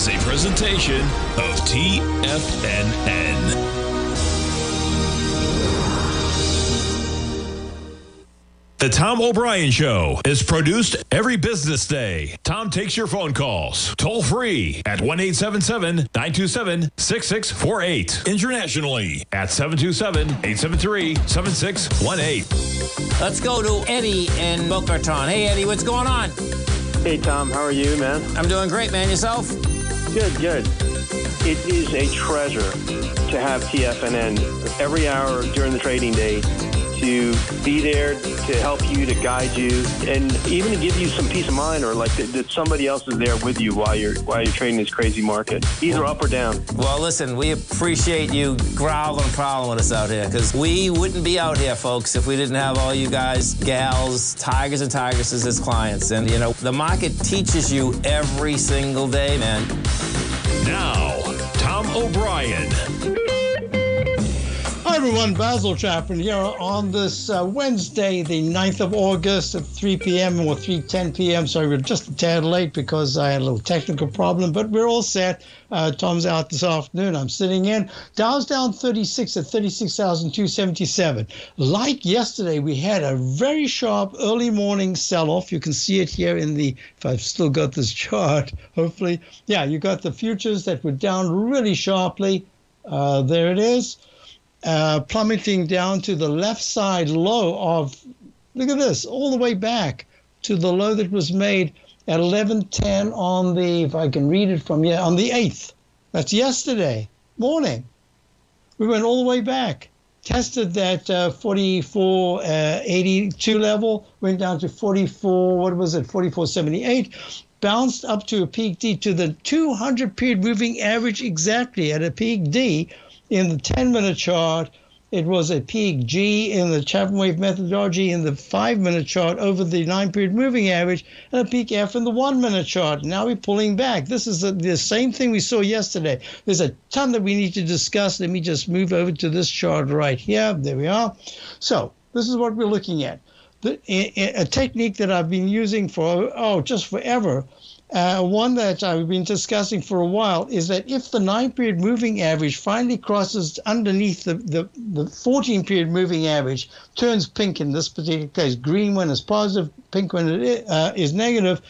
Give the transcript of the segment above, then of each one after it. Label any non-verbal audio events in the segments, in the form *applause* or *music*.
is a presentation of TFNN. The Tom O'Brien Show is produced every business day. Tom takes your phone calls toll free at 1 877 927 6648. Internationally at 727 873 7618. Let's go to Eddie in Boca Raton. Hey, Eddie, what's going on? Hey, Tom, how are you, man? I'm doing great, man. Yourself? Good, good. It is a treasure to have TFNN every hour during the trading day to be there to help you, to guide you, and even to give you some peace of mind, or like that, that somebody else is there with you while you're while you're trading this crazy market, either up or down. Well, listen, we appreciate you growling and prowling with us out here because we wouldn't be out here, folks, if we didn't have all you guys, gals, tigers and tigresses as clients. And you know, the market teaches you every single day, man. Now, Tom O'Brien. Everyone, Basil Chapman here on this uh, Wednesday, the 9th of August at 3 p.m. or 3.10 p.m. Sorry, we're just a tad late because I had a little technical problem, but we're all set. Uh, Tom's out this afternoon. I'm sitting in. Dow's down 36 at 36,277. Like yesterday, we had a very sharp early morning sell-off. You can see it here in the, if I've still got this chart, *laughs* hopefully. Yeah, you got the futures that were down really sharply. Uh, there it is uh, plummeting down to the left side low of, look at this, all the way back to the low that was made at 11:10 on the, if I can read it from here, on the 8th. That's yesterday morning. We went all the way back, tested that uh, 44 uh, 82 level, went down to 44, what was it, 44.78, bounced up to a peak D to the 200 period moving average exactly at a peak D in the 10 minute chart, it was a peak G in the Chapman wave methodology in the five minute chart over the nine period moving average, and a peak F in the one minute chart. Now we're pulling back. This is the, same thing we saw yesterday. There's a ton that we need to discuss. Let me just move over to this chart right here. There we are. So this is what we're looking at. The, a, a technique that I've been using for, oh, just forever uh, one that I've been discussing for a while is that if the nine period moving average finally crosses underneath the, the, the 14 period moving average, turns pink in this particular case, green when it's positive, pink when it uh, is negative,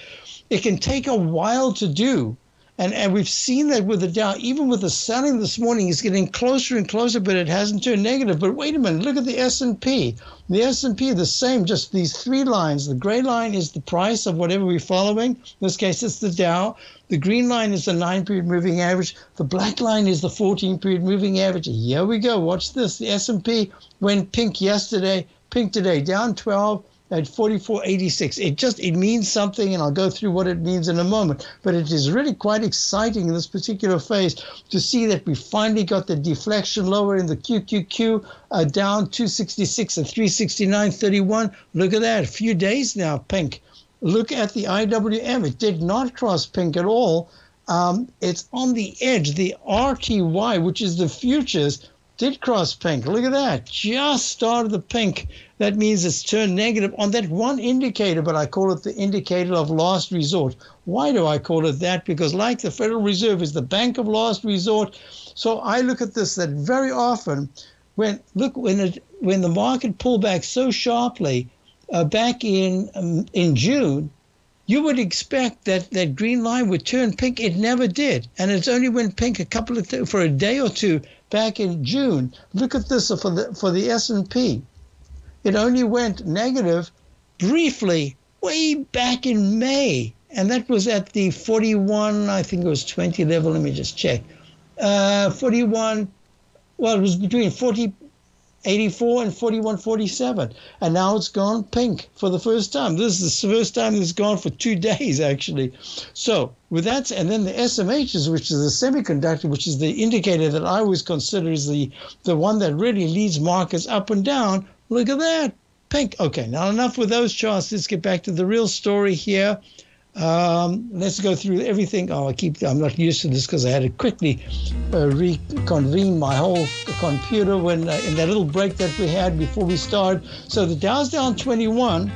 it can take a while to do. And, and we've seen that with the Dow, even with the selling this morning, it's getting closer and closer, but it hasn't turned negative. But wait a minute, look at the S&P. The S&P, the same, just these three lines. The gray line is the price of whatever we're following. In this case, it's the Dow. The green line is the nine-period moving average. The black line is the 14-period moving average. Here we go. Watch this. The S&P went pink yesterday, pink today, down 12 at 4486. It just it means something, and I'll go through what it means in a moment. But it is really quite exciting in this particular phase to see that we finally got the deflection lower in the QQQ uh, down 266 and 369.31. Look at that, a few days now, pink. Look at the IWM. It did not cross pink at all. Um, it's on the edge. The RTY, which is the futures, did cross pink. Look at that. Just started the pink that means it's turned negative on that one indicator, but I call it the indicator of last resort. Why do I call it that? Because, like the Federal Reserve is the bank of last resort, so I look at this that very often when look when it when the market pulled back so sharply uh, back in um, in June, you would expect that that green line would turn pink. It never did, and it's only when pink a couple of th- for a day or two back in June. Look at this for the for the S and P. It only went negative briefly way back in May. And that was at the 41, I think it was 20 level. Let me just check. Uh, 41, well, it was between 40, 84 and 41, 47. And now it's gone pink for the first time. This is the first time it's gone for two *laughs* days, actually. So, with that, and then the SMHs, which is the semiconductor, which is the indicator that I always consider is the, the one that really leads markets up and down, Look at that. Pink. Okay, now enough with those charts. Let's get back to the real story here. Um, let's go through everything. Oh, I keep. I'm not used to this because I had to quickly uh, reconvene my whole computer when uh, in that little break that we had before we started. So the Dow's down 21,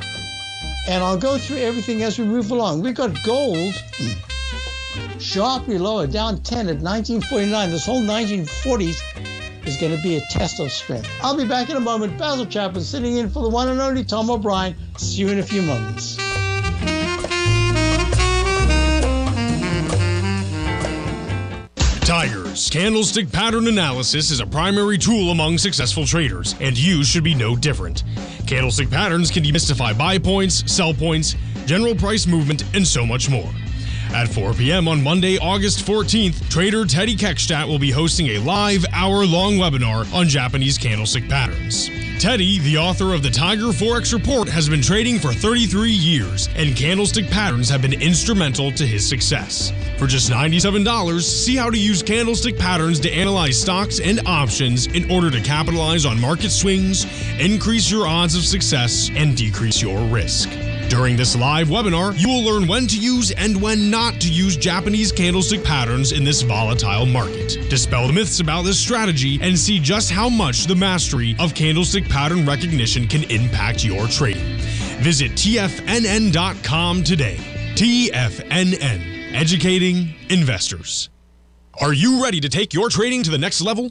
and I'll go through everything as we move along. We got gold sharply lower, down 10 at 1949. This whole 1940s is going to be a test of strength. I'll be back in a moment. Basil Chapman sitting in for the one and only Tom O'Brien. See you in a few moments. Tigers. Candlestick pattern analysis is a primary tool among successful traders, and you should be no different. Candlestick patterns can demystify buy points, sell points, general price movement, and so much more. At 4 p.m. on Monday, August 14th, trader Teddy Keckstadt will be hosting a live hour long webinar on Japanese candlestick patterns. Teddy, the author of the Tiger Forex Report, has been trading for 33 years, and candlestick patterns have been instrumental to his success. For just $97, see how to use candlestick patterns to analyze stocks and options in order to capitalize on market swings, increase your odds of success, and decrease your risk. During this live webinar, you will learn when to use and when not to use Japanese candlestick patterns in this volatile market. Dispel the myths about this strategy and see just how much the mastery of candlestick pattern recognition can impact your trading. Visit TFNN.com today. TFNN, educating investors. Are you ready to take your trading to the next level?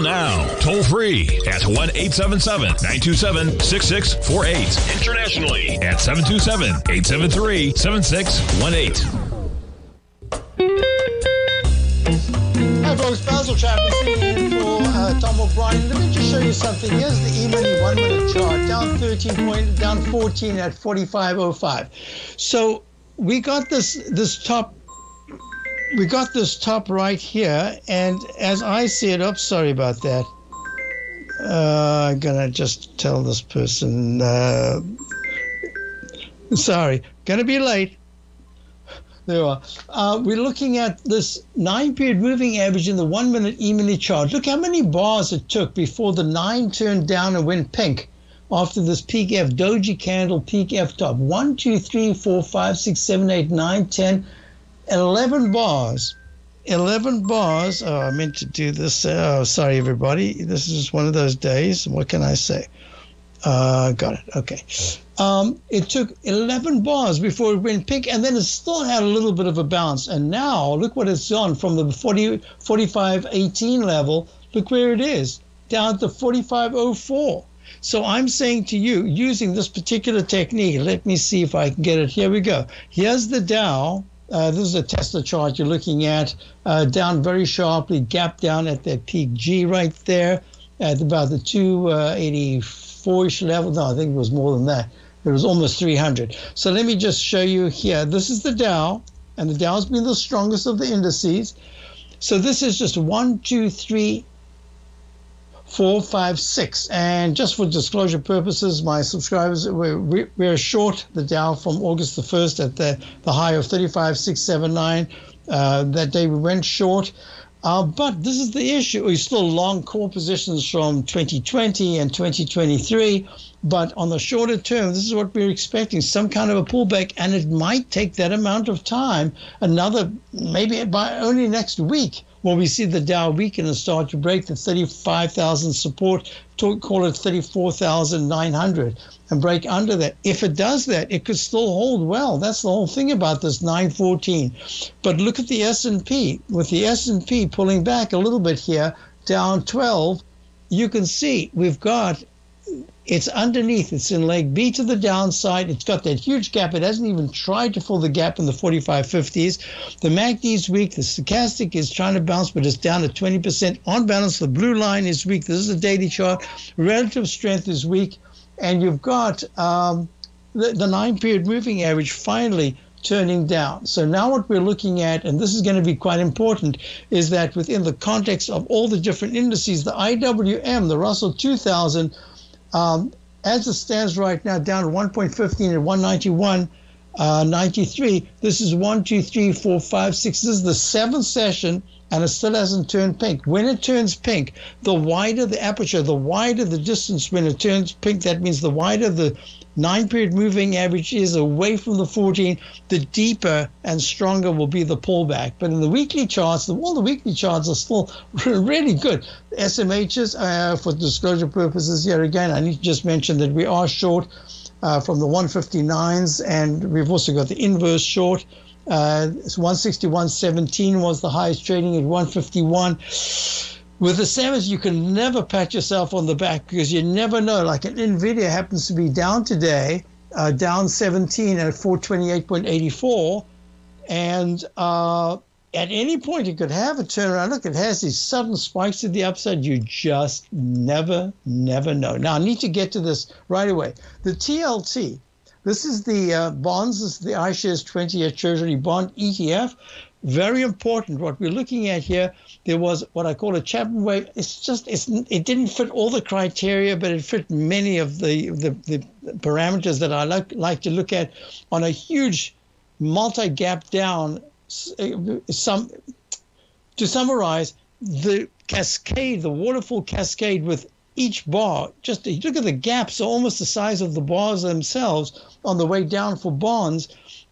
Now, toll free at 1 877 927 6648. Internationally at 727 873 7618. Hi, folks. Basil Chapman sitting in for uh, Tom O'Brien. Let me just show you something. Here's the E-mini one-minute chart, down 13 point, down 14 at 45.05. So we got this this top we got this top right here, and as I see it, up, oh, sorry about that. Uh, I'm gonna just tell this person. Uh, sorry, gonna be late. There are. Uh, we're looking at this nine-period moving average in the one-minute E-mini chart. Look how many bars it took before the nine turned down and went pink after this peak F doji candle, peak F top. One, two, three, four, five, six, seven, eight, nine, ten. 11 bars. 11 bars. Oh, I meant to do this. Oh, sorry, everybody. This is one of those days. What can I say? Uh, got it. Okay. Um, it took 11 bars before it went pink, and then it still had a little bit of a bounce. And now, look what it's done from the 40, 45.18 level. Look where it is, down to 45.04. So I'm saying to you, using this particular technique, let me see if I can get it. Here we go. Here's the Dow. Uh, this is a Tesla chart you're looking at, uh, down very sharply, gap down at that peak G right there at about the 284-ish level. No, I think it was more than that. It was almost 300. So let me just show you here. This is the Dow. and the Dow's been the strongest of the indices. So this is just one, two, three, four, five, six. And just for disclosure purposes, my subscribers, we're, we're short the Dow from August the 1st at the, the high of 35,679. Uh, that day we went short. Uh, but this is the issue. We're still long core positions from 2020 and 2023. But on the shorter term, this is what we're expecting some kind of a pullback, and it might take that amount of time. Another, maybe by only next week, will we see the Dow weaken and start to break the 35,000 support, call it 34,900, and break under that. If it does that, it could still hold well. That's the whole thing about this 914. But look at the S&P. With the S&P pulling back a little bit here, down 12, you can see we've got it's underneath. It's in leg B to the downside. It's got that huge gap. It hasn't even tried to fill the gap in the 4550s. The MACD is weak. The stochastic is trying to bounce, but it's down at 20%. On balance, the blue line is weak. This is a daily chart. Relative strength is weak. And you've got um, the, the nine period moving average finally turning down. So now what we're looking at, and this is going to be quite important, is that within the context of all the different indices, the IWM, the Russell 2000, um, as it stands right now, down to 1.15 at 191. Uh, 93. This is one, two, three, four, five, six. This is the seventh session, and it still hasn't turned pink. When it turns pink, the wider the aperture, the wider the distance when it turns pink. That means the wider the nine period moving average is away from the 14, the deeper and stronger will be the pullback. But in the weekly charts, the, all the weekly charts are still *laughs* really good. SMHs, uh, for disclosure purposes, here again, I need to just mention that we are short uh, from the 159s, and we've also got the inverse short. Uh, 161.17 was the highest trading at 151 with the Savage, you can never pat yourself on the back because you never know. Like an NVIDIA happens to be down today, uh, down 17 at 428.84. And uh, at any point, it could have a turnaround. Look, it has these sudden spikes to the upside. You just never, never know. Now, I need to get to this right away. The TLT, this is the uh, bonds, this is the iShares 20 year Treasury bond ETF. Very important. What we're looking at here there was what I call a Chapman wave. It's just it's, it didn't fit all the criteria, but it fit many of the the, the parameters that I like like to look at on a huge multi-gap down. Uh, some to summarize the cascade, the waterfall cascade with each bar. Just look at the gaps, almost the size of the bars themselves on the way down for bonds.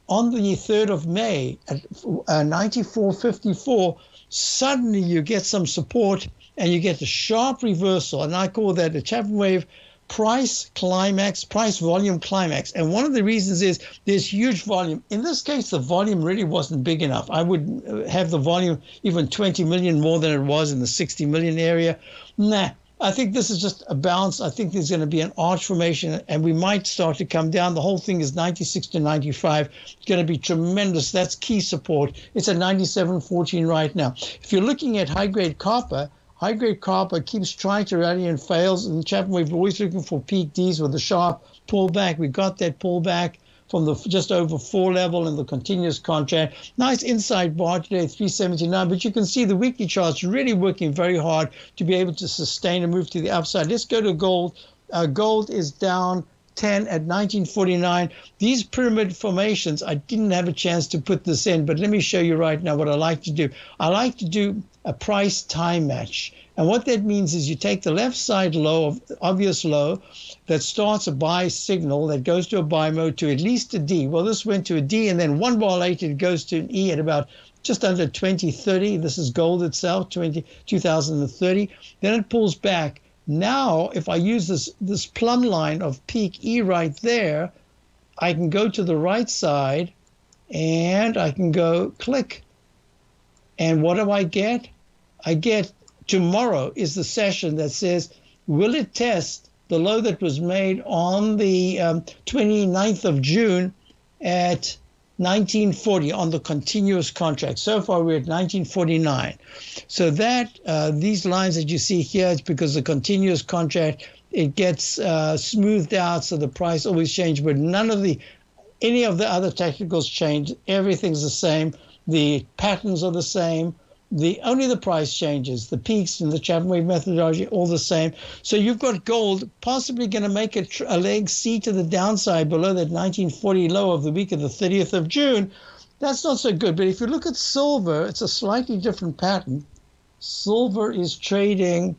On the 3rd of May at uh, 94.54, suddenly you get some support and you get a sharp reversal. And I call that a Chapman wave price climax, price volume climax. And one of the reasons is there's huge volume. In this case, the volume really wasn't big enough. I would uh, have the volume even 20 million more than it was in the 60 million area. Nah, I think this is just a bounce. I think there's going to be an arch formation, and we might start to come down. The whole thing is 96 to 95. It's going to be tremendous. That's key support. It's at 97.14 right now. If you're looking at high grade copper, high grade copper keeps trying to rally and fails. And Chapman, we're always looking for peak Ds with a sharp pullback. We got that pullback from the just over four level in the continuous contract. Nice inside bar today, 379, but you can see the weekly charts really working very hard to be able to sustain a move to the upside. Let's go to gold. Uh, gold is down 10 at 1949. These pyramid formations, I didn't have a chance to put this in, but let me show you right now what I like to do. I like to do a price time match. And what that means is you take the left side low, of obvious low, that starts a buy signal that goes to a buy mode to at least a D. Well, this went to a D, and then one bar later it goes to an E at about just under 2030. This is gold itself, 20, 2030. Then it pulls back. Now, if I use this, this plumb line of peak E right there, I can go to the right side and I can go click. And what do I get? I get tomorrow is the session that says, will it test the low that was made on the um, 29th of June at 1940 on the continuous contract. So far, we're at 1949. So that uh, these lines that you see here, it's because the continuous contract it gets uh, smoothed out, so the price always changes. But none of the any of the other technicals change. Everything's the same. The patterns are the same. The only the price changes. The peaks and the Chapman wave methodology all the same. So you've got gold possibly going to make a, a leg C to the downside below that 1940 low of the week of the 30th of June. That's not so good. But if you look at silver, it's a slightly different pattern. Silver is trading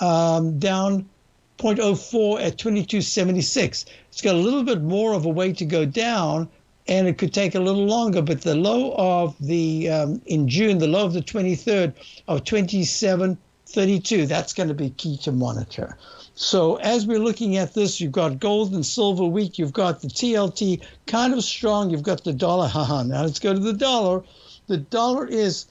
um, down 0.04 at 2276. It's got a little bit more of a way to go down, and it could take a little longer. But the low of the um, in June, the low of the 23rd of 2732, that's going to be key to monitor. So as we're looking at this, you've got gold and silver week, you've got the TLT kind of strong, you've got the dollar. *laughs* Haha. now let's go to the dollar. The dollar is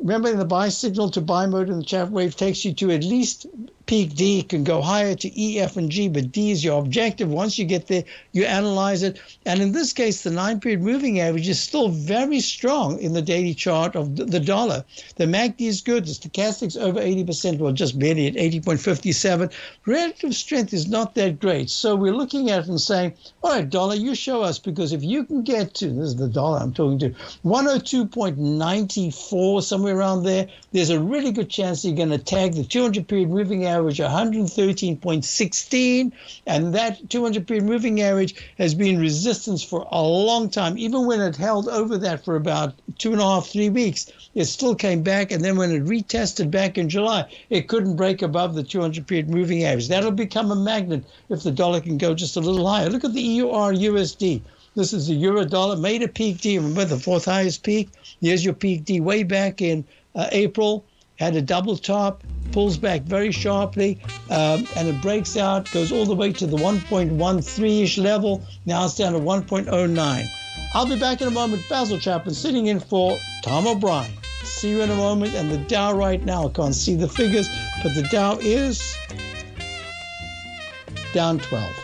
remember the buy signal to buy mode in the Chapman wave takes you to at least peak D can go higher to E, F, and G, but D is your objective. Once you get there, you analyze it. And in this case, the nine period moving average is still very strong in the daily chart of the dollar. The MACD is good. The stochastic's over 80%, well, just barely at 80.57. Relative strength is not that great. So we're looking at it and saying, all right, dollar, you show us, because if you can get to, this is the dollar I'm talking to, 102.94, somewhere around there, there's a really good chance you're going to tag the 200 period moving average 113.16. And that 200 period moving average has been resistance for a long time. Even when it held over that for about two and a half, three weeks, it still came back. And then when it retested back in July, it couldn't break above the 200 period moving average. That'll become a magnet if the dollar can go just a little higher. Look at the EUR USD. This is the euro dollar, made a peak D. Remember the fourth highest peak? Here's your peak D way back in uh, April, had a double top, pulls back very sharply, um, and it breaks out, goes all the way to the 1.13 ish level. Now it's down to 1.09. I'll be back in a moment. Basil Chapman sitting in for Tom O'Brien. See you in a moment. And the Dow right now, I can't see the figures, but the Dow is down 12.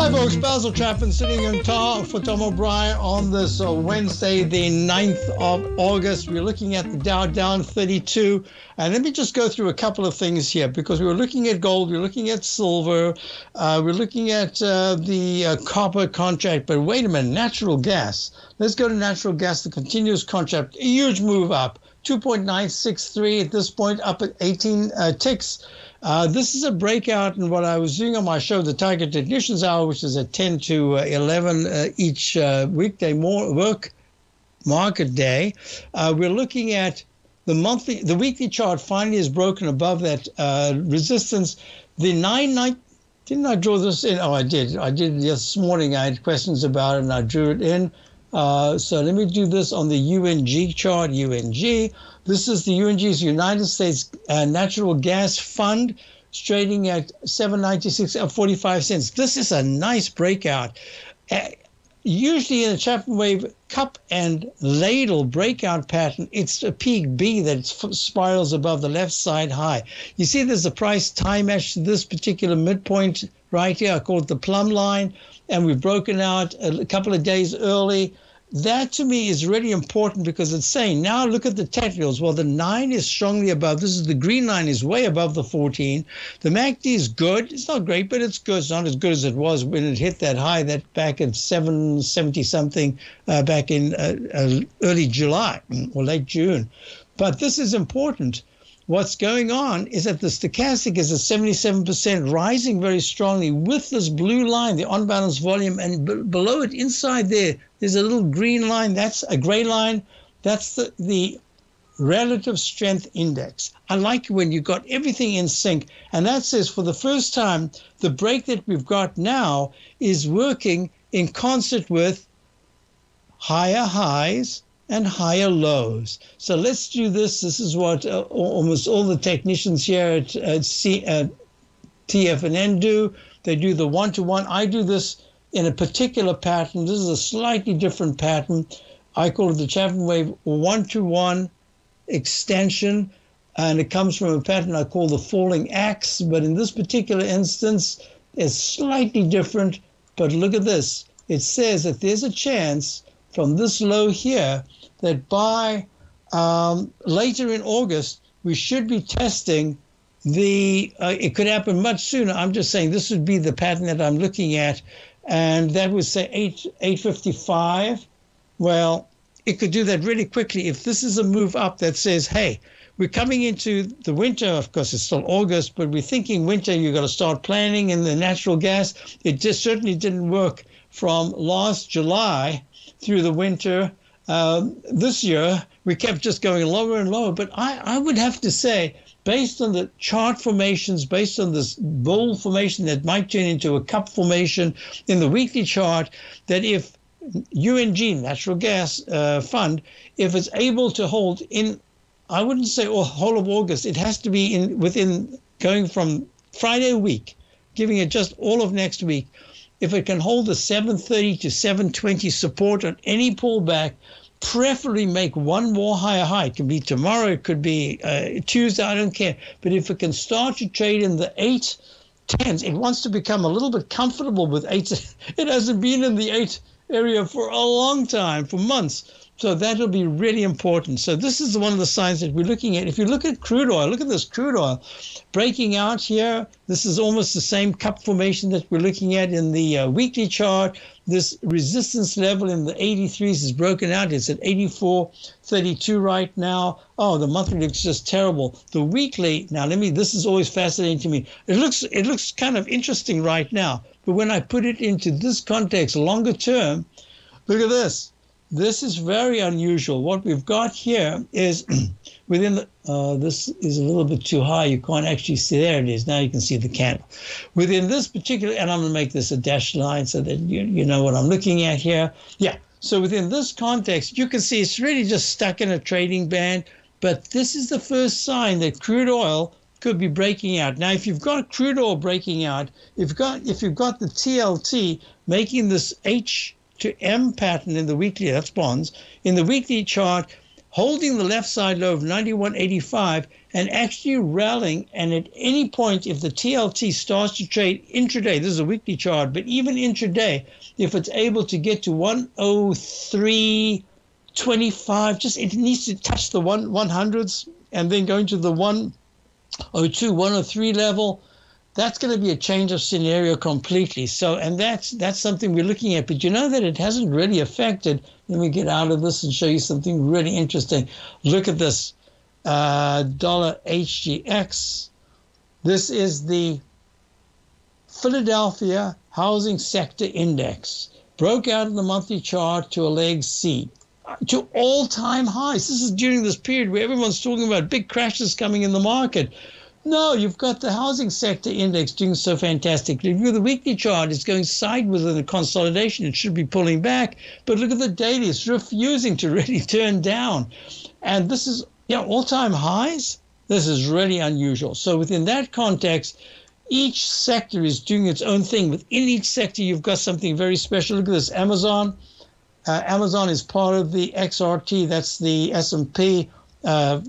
Hi, folks. Basil Chapman sitting in tar for Tom O'Brien on this uh, Wednesday, the 9th of August. We're looking at the Dow down 32. And let me just go through a couple of things here because we were looking at gold, we are looking at silver, uh, we're looking at uh, the uh, copper contract. But wait a minute, natural gas. Let's go to natural gas, the continuous contract. A huge move up. 2.963 at this point, up at 18 uh, ticks. Uh, this is a breakout in what I was doing on my show, the Tiger Technicians Hour, which is at 10 to uh, 11 uh, each weekday more work market day. We're looking at the monthly, the weekly chart finally is broken above that resistance. The nine night, didn't I draw this in? Oh, I did. I did this morning. I had questions about it and I drew it in. Uh, so let me do this on the UNG chart, UNG. This is the UNG's United States uh, Natural Gas Fund trading at 796 uh, 45 cents. This is a nice breakout. Uh, usually in a Chapman wave cup and ladle breakout pattern, it's a peak B that spirals above the left side high. You see there's a price time match to this particular midpoint right here. I call it the plumb line and we've broken out a couple of days early. That to me is really important because it's saying now look at the technicals. Well, the nine is strongly above. This is the green line is way above the 14. The MACD is good. It's not great, but it's good. It's not as good as it was when it hit that high that back in 770 something uh, back in uh, uh, early July or late June. But this is important what's going on is that the stochastic is at 77% rising very strongly with this blue line, the on balance volume, and b- below it, inside there, there's a little green line. That's a gray line. That's the, the relative strength index. I like when you've got everything in sync. And that says for the first time, the break that we've got now is working in concert with higher highs and higher lows. So let's do this. This is what uh, almost all the technicians here at, at, C, at TFNN do. They do the one to one. I do this in a particular pattern. This is a slightly different pattern. I call it the Chapman Wave one to one extension. And it comes from a pattern I call the falling axe. But in this particular instance, it's slightly different. But look at this. It says that there's a chance from this low here that by um, later in August, we should be testing the, uh, it could happen much sooner. I'm just saying this would be the pattern that I'm looking at. And that would say 8, 855. Well, it could do that really quickly. If this is a move up that says, hey, we're coming into the winter. Of course, it's still August, but we're thinking winter, you've got to start planning in the natural gas. It just certainly didn't work from last July through the winter um, this year, we kept just going lower and lower. But I, I would have to say, based on the chart formations, based on this bull formation that might turn into a cup formation in the weekly chart, that if UNG, Natural Gas uh, Fund, if it's able to hold in, I wouldn't say all whole of August, it has to be in within going from Friday week, giving it just all of next week. If it can hold the 730 to 720 support on any pullback, preferably make one more higher high. It can be tomorrow, it could be uh, Tuesday, I don't care. But if it can start to trade in the eight tens, it wants to become a little bit comfortable with eight. *laughs* It hasn't been in the eight area for a long time, for months. So that'll be really important. So this is one of the signs that we're looking at. If you look at crude oil, look at this crude oil breaking out here. This is almost the same cup formation that we're looking at in the uh, weekly chart. This resistance level in the 83s is broken out. It's at 84.32 right now. Oh, the monthly looks just terrible. The weekly, now let me, this is always fascinating to me. It looks, it looks kind of interesting right now. But when I put it into this context, longer term, look at this this is very unusual. What we've got here is *clears throat* within the, uh, this is a little bit too high. You can't actually see, there it is. Now you can see the candle. Within this particular, and I'm going to make this a dashed line so that you, you know what I'm looking at here. Yeah, so within this context, you can see it's really just stuck in a trading band. But this is the first sign that crude oil could be breaking out. Now, if you've got crude oil breaking out, if you've got if you've got the TLT making this H to M pattern in the weekly, that's bonds, in the weekly chart, holding the left side low of 91.85 and actually rallying. And at any point, if the TLT starts to trade intraday, this is a weekly chart, but even intraday, if it's able to get to 103.25, just it needs to touch the one 100s and then going to the 102, 103 level that's going to be a change of scenario completely. So, and that's that's something we're looking at. But you know that it hasn't really affected. Let me get out of this and show you something really interesting. Look at this uh, dollar HGX. This is the Philadelphia Housing Sector Index. Broke out of the monthly chart to a leg C to all-time highs. This is during this period where everyone's talking about big crashes coming in the market. No, you've got the housing sector index doing so fantastically. Look at the weekly chart, it's going sideways in the consolidation. It should be pulling back. But look at the daily, it's refusing to *laughs* really turn down. And this is you know, all-time highs. This is really unusual. So within that context, each sector is doing its own thing. Within each sector, you've got something very special. Look at this, Amazon. Uh, Amazon is part of the XRT, that's the S&P uh,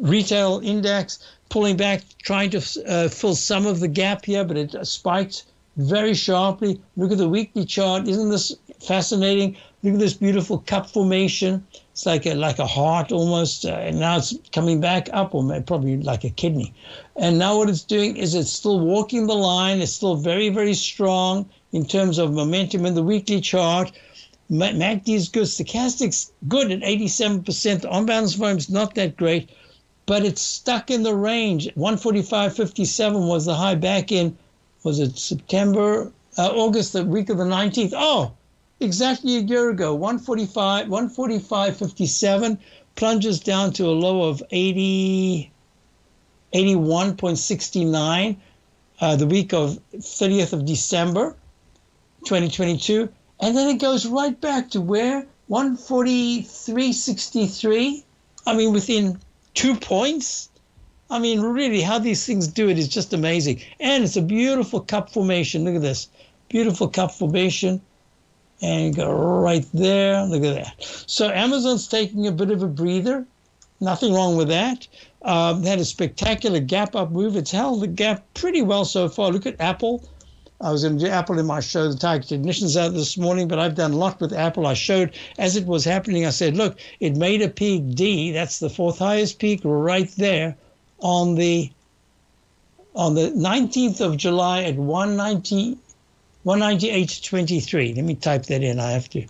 retail index pulling back, trying to uh, fill some of the gap here, but it spiked very sharply. Look at the weekly chart. Isn't this fascinating? Look at this beautiful cup formation. It's like a like a heart almost, uh, and now it's coming back up, or probably like a kidney. And now what it's doing is it's still walking the line. It's still very very strong in terms of momentum in the weekly chart. MACD is good. Stochastics good at 87%. On balance volume is not that great but it's stuck in the range. 145.57 was the high back in, was it September, uh, August, the week of the 19th? Oh, exactly a year ago. 145, 145.57 plunges down to a low of 80, 81.69 uh, the week of 30th of December, 2022. And then it goes right back to where? 143.63. I mean, within two points. I mean, really, how these things do it is just amazing. And it's a beautiful cup formation. Look at this. Beautiful cup formation. And go right there. Look at that. So Amazon's taking a bit of a breather. Nothing wrong with that. Um, had a spectacular gap up move. It's held the gap pretty well so far. Look at Apple. I was going to do Apple in my show, the Tiger Technicians out this morning, but I've done a lot with Apple. I showed as it was happening, I said, look, it made a peak D, that's the fourth highest peak right there on the on the 19th of July at 190, 198.23. Let me type that in. I have to.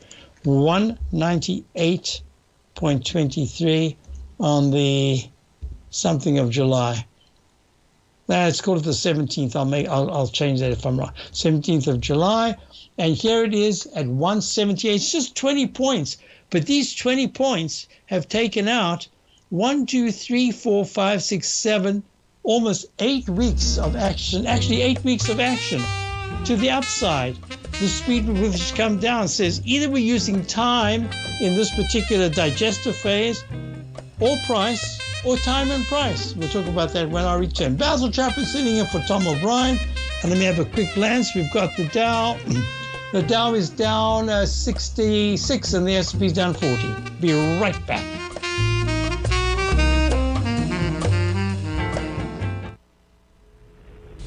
198.23 on the something of July. Let's call it the 17th. I'll make. I'll, I'll change that if I'm wrong. 17th of July, and here it is at 178. It's just 20 points, but these 20 points have taken out one, two, three, four, five, six, seven, almost eight weeks of action. Actually, eight weeks of action to the upside. The speed with which it's come down says either we're using time in this particular digestive phase or price or time and price. We'll talk about that when I return. Basil Chapman sitting in for Tom O'Brien. And let me have a quick glance. We've got the Dow. *clears throat* The Dow is down uh, 66 and the S&P is down 40. Be right back.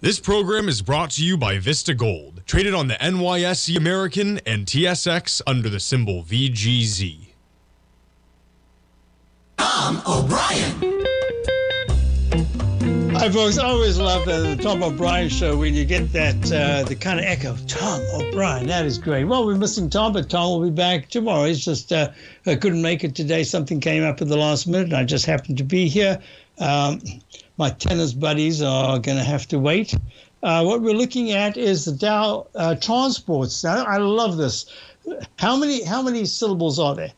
This program is brought to you by Vista Gold, traded on the NYSE American and TSX under the symbol VGZ. Tom O'Brien. Hi, folks. I always love the Tom O'Brien show when you get that uh, the kind of echo. Tom O'Brien, that is great. Well, we're missing Tom, but Tom will be back tomorrow. He's just uh, I couldn't make it today. Something came up at the last minute, and I just happened to be here. Um, my tennis buddies are going to have to wait. Uh, what we're looking at is the Dow uh, transports. Now, I love this. How many how many syllables are there?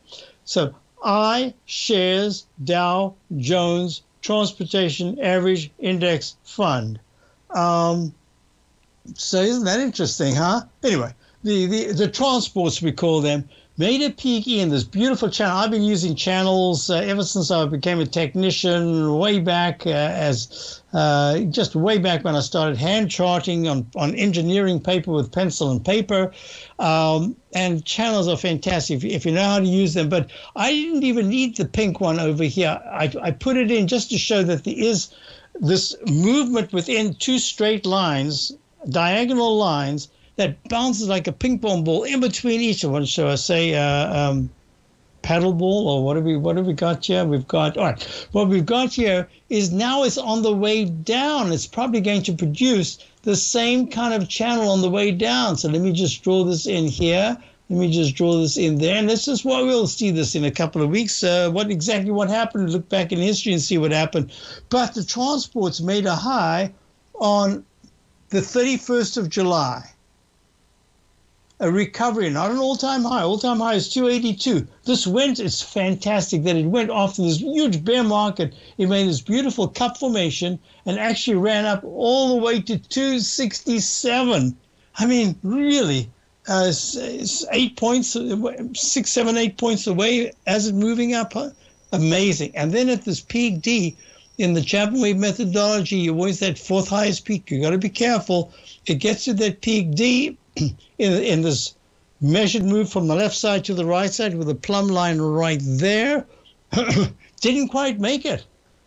So I shares Dow Jones Transportation Average Index Fund. Um, so isn't that interesting, huh? Anyway, the, the, the transports, we call them, made a peak in this beautiful channel. I've been using channels uh, ever since I became a technician, way back uh, as uh, just way back when I started hand charting on, on engineering paper with pencil and paper. Um, and channels are fantastic if, if, you know how to use them. But I didn't even need the pink one over here. I, I put it in just to show that there is this movement within two straight lines, diagonal lines that bounces like a ping pong ball in between each of them. So I say uh, um, paddle ball or what have we what have we got here? We've got all right. What we've got here is now it's on the way down. It's probably going to produce the same kind of channel on the way down. So let me just draw this in here. Let me just draw this in there, and this is why we'll see this in a couple of weeks. Uh, what exactly what happened? Look back in history and see what happened. But the transports made a high on the 31st of July a recovery, not an all-time high. All-time high is 282. This went, it's fantastic that it went after this huge bear market. It made this beautiful cup formation and actually ran up all the way to 267. I mean, really, uh, eight points, six, seven, eight points away as it's moving up. Huh? Amazing. And then at this peak D, in the Chapman wave methodology, you're always that fourth highest peak. You've got to be careful. It gets to that peak D in, in this measured move from the left side to the right side with a plumb line right there. *coughs* didn't quite make it.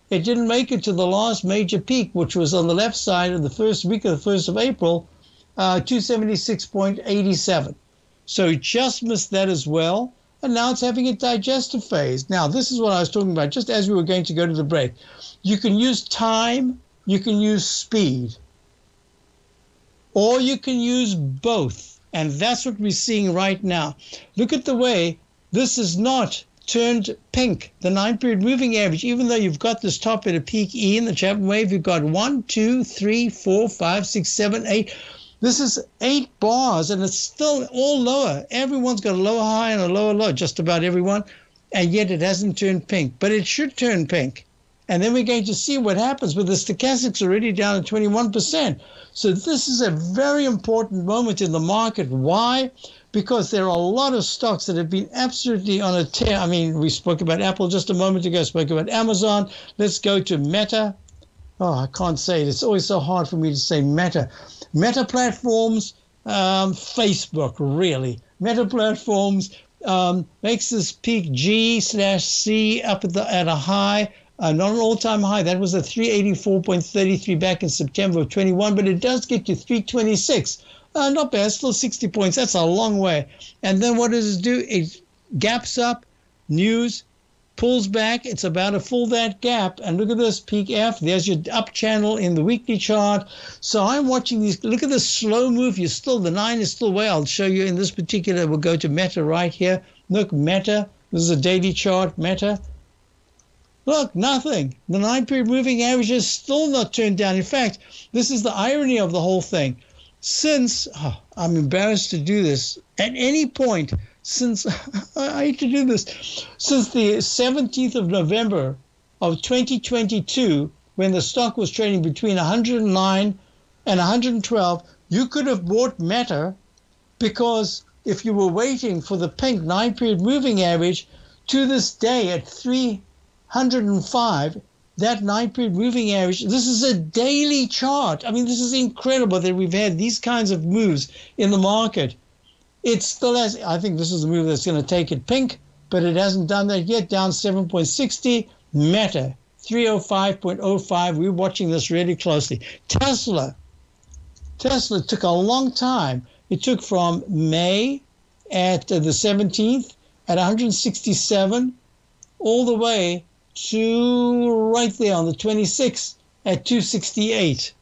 It didn't make it to the last major peak, which was on the left side of the first week of the 1st of April, uh, 276.87. So it just missed that as well. And now it's having a digestive phase. Now, this is what I was talking about just as we were going to go to the break. You can use time, you can use speed, or you can use both. And that's what we're seeing right now. Look at the way this is not turned pink. The nine period moving average, even though you've got this top at a peak E in the Chapman wave, you've got one, two, three, four, five, six, seven, eight. This is eight bars and it's still all lower. Everyone's got a lower high and a lower low, just about everyone. And yet it hasn't turned pink, but it should turn pink. And then we're going to see what happens with the stochastics already down at 21%. So this is a very important moment in the market. Why? Because there are a lot of stocks that have been absolutely on a tear. I mean, we spoke about Apple just a moment ago, spoke about Amazon. Let's go to Meta. Oh, I can't say it. It's always so hard for me to say Meta. Meta platforms, um, Facebook, really. Meta platforms um, makes this peak G slash C up at, the, at a high uh, not an all-time high. That was a 384.33 back in September of 21, but it does get you 326. Uh, not bad, still 60 points. That's a long way. And then what does it do? It gaps up, news, pulls back. It's about to fill that gap. And look at this peak F. There's your up channel in the weekly chart. So I'm watching these. Look at this slow move. You're still, the nine is still way. I'll show you in this particular. We'll go to Meta right here. Look, Meta. This is a daily chart, Meta. Look, nothing. The nine period moving average is still not turned down. In fact, this is the irony of the whole thing. Since, oh, I'm embarrassed to do this, at any point since, *laughs* I hate to do this, since the 17th of November of 2022, when the stock was trading between 109 and 112, you could have bought Meta because if you were waiting for the pink nine period moving average to this day at 3 105, that nine period moving average, this is a daily chart. I mean, this is incredible that we've had these kinds of moves in the market. It's still has, I think this is the move that's going to take it pink, but it hasn't done that yet. Down 7.60. Meta, 305.05. We're watching this really closely. Tesla, Tesla took a long time. It took from May at uh, the 17th at 167 all the way to right there on the 26th at 268.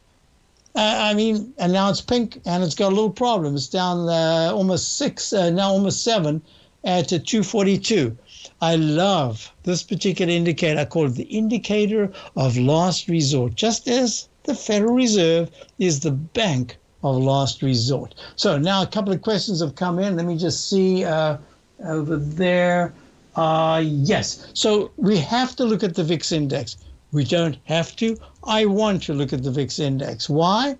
Uh, I mean, and now it's pink and it's got a little problem. It's down uh, almost six, uh, now almost seven at 242. I love this particular indicator. I call it the indicator of last resort, just as the Federal Reserve is the bank of last resort. So now a couple of questions have come in. Let me just see uh, over there. Uh, yes. So we have to look at the VIX index. We don't have to. I want to look at the VIX index. Why?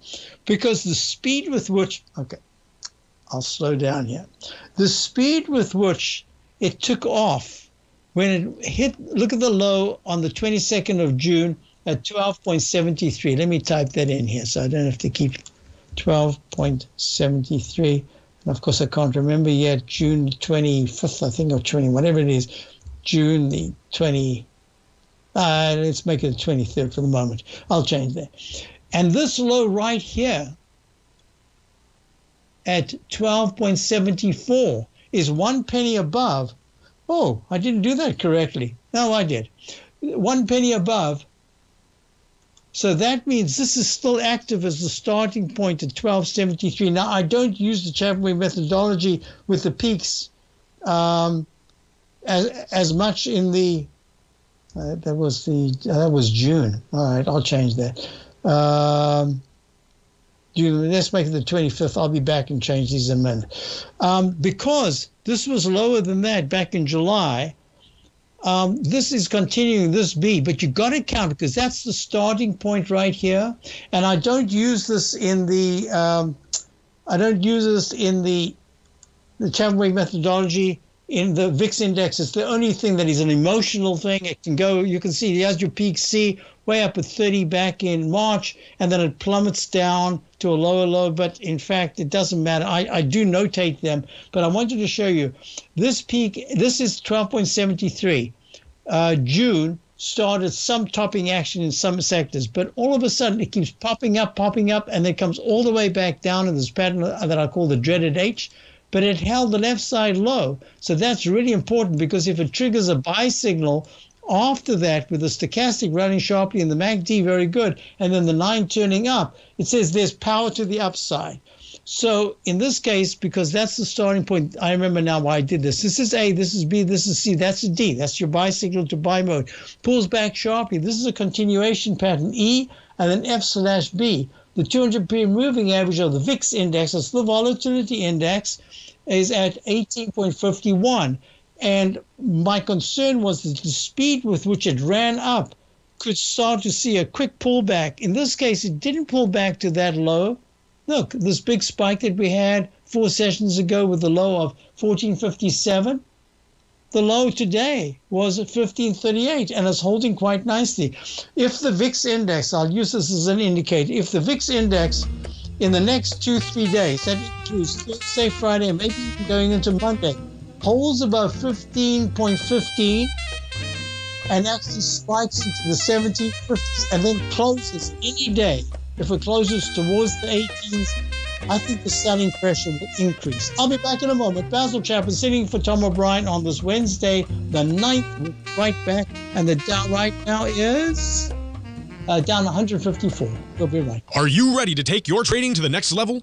Because the speed with which, okay, I'll slow down here. The speed with which it took off when it hit, look at the low on the 22nd of June at 12.73. Let me type that in here so I don't have to keep 12.73. And of course, I can't remember yet. June 25th, I think, or 20, whatever it is. June the 20. Uh, let's make it the 23rd for the moment. I'll change that. And this low right here at 12.74 is one penny above. Oh, I didn't do that correctly. No, I did. One penny above so that means this is still active as the starting point at 1273. Now, I don't use the Chapman methodology with the peaks um, as, as much in the, uh, that was the, uh, that was June. All right, I'll change that. Um, do let's make it the 25th. I'll be back and change these in a minute. Um, because this was lower than that back in July. Um, this is continuing this B, but you got to count because that's the starting point right here. And I don't use this in the um, I don't use this in the the Chapman methodology in the VIX index. It's the only thing that is an emotional thing. It can go. You can see has your peak C way up at 30 back in March, and then it plummets down to a lower low. But in fact, it doesn't matter. I, I do notate them, but I wanted to show you this peak. This is 12.73. Uh, June started some topping action in some sectors, but all of a sudden it keeps popping up, popping up, and then comes all the way back down in this pattern that I call the dreaded H. But it held the left side low. So that's really important because if it triggers a buy signal after that with the stochastic running sharply and the MACD very good, and then the nine turning up, it says there's power to the upside. So in this case, because that's the starting point, I remember now why I did this. This is A, this is B, this is C, that's a D. That's your buy signal to buy mode. Pulls back sharply. This is a continuation pattern E and then F slash B. The 200 period moving average of the VIX index, that's the volatility index, is at 18.51. And my concern was that the speed with which it ran up could start to see a quick pullback. In this case, it didn't pull back to that low. Look, this big spike that we had four sessions ago with the low of 1457, the low today was at 1538 and it's holding quite nicely. If the VIX index, I'll use this as an indicator, if the VIX index in the next two, three days, that includes Thursday, Friday, maybe even going into Monday, holds above 15.15 and actually spikes into the 1750s and then closes any day if it closes towards the 18s, I think the selling pressure will increase. I'll be back in a moment. Basil Chapman sitting for Tom O'Brien on this Wednesday, the 9th, right back. And the Dow right now is uh, down 154. We'll be right. Are you ready to take your trading to the next level?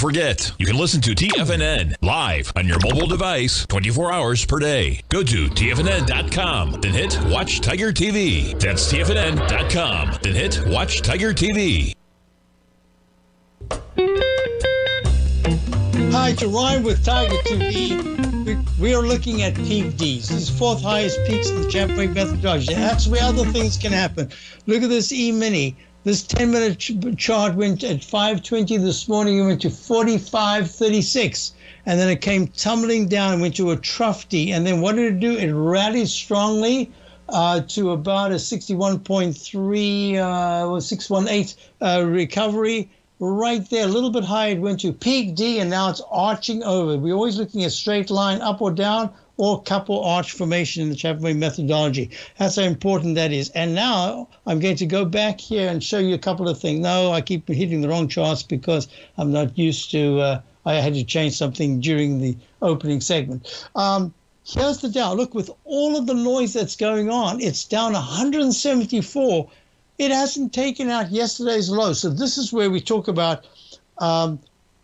Forget, you can listen to TFNN live on your mobile device 24 hours per day. Go to TFNN.com, then hit Watch Tiger TV. That's TFNN.com, then hit Watch Tiger TV. Hi, to rhyme with Tiger TV, we, we are looking at peak Ds, these fourth highest peaks in the Chapman wave methodology. That's where other things can happen. Look at this E mini. This 10 minute ch- chart went at 520 this morning, it went to 4536. And then it came tumbling down, went to a trough D. And then what did it do? It rallied strongly uh, to about a 61.3 uh, or 618 uh, recovery right there, a little bit higher. It went to peak D, and now it's arching over. We're always looking at straight line up or down or couple arch formation in the Chapman methodology. That's how important that is. And now I'm going to go back here and show you a couple of things. No, I keep hitting the wrong charts because I'm not used to. Uh, I had to change something during the opening segment. Um, here's the Dow. Look, with all of the noise that's going on, it's down 174 it hasn't taken out yesterday's low. So this is where we talk about um,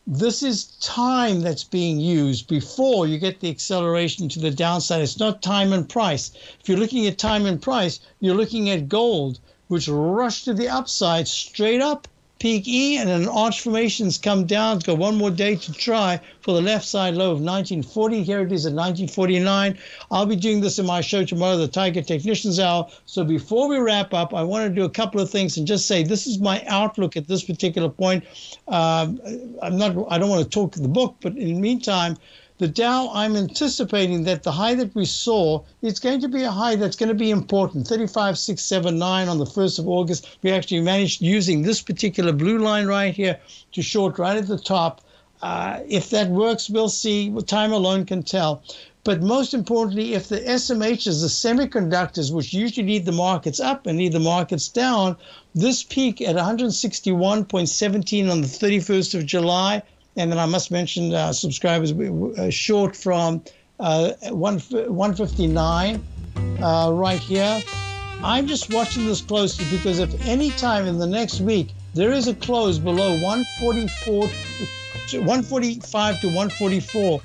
this is time that's being used before you get the acceleration to the downside. It's not time and price. If you're looking at time and price, you're looking at gold, which rushed to the upside straight up peak E and then arch formations come down. It's got one more day to try for the left side low of 1940. Here it is at 1949. I'll be doing this in my show tomorrow, the Tiger Technicians Hour. So before we wrap up, I want to do a couple of things and just say this is my outlook at this particular point. Um, I'm not. I don't want to talk the book, but in the meantime. The Dow, I'm anticipating that the high that we saw is going to be a high that's going to be important. 35,679 on the 1st of August. We actually managed using this particular blue line right here to short right at the top. Uh, if that works, we'll see. Time alone can tell. But most importantly, if the SMHs, the semiconductors, which usually lead the markets up and lead the markets down, this peak at 161.17 on the 31st of July, and then I must mention uh, subscribers uh, short from uh, 159 uh, right here. I'm just watching this closely because if any time in the next week there is a close below 144, 145 to 144,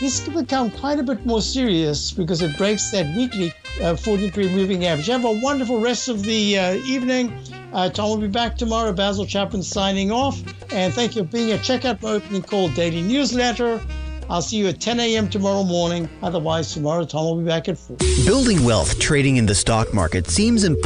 this could become quite a bit more serious because it breaks that weekly uh, 43 moving average. Have a wonderful rest of the uh, evening. Uh, Tom will be back tomorrow. Basil Chapman signing off. And thank you for being here. Check out my opening call daily newsletter. I'll see you at 10 a.m. tomorrow morning. Otherwise, tomorrow Tom will be back at 4. Building wealth trading in the stock market seems impossible.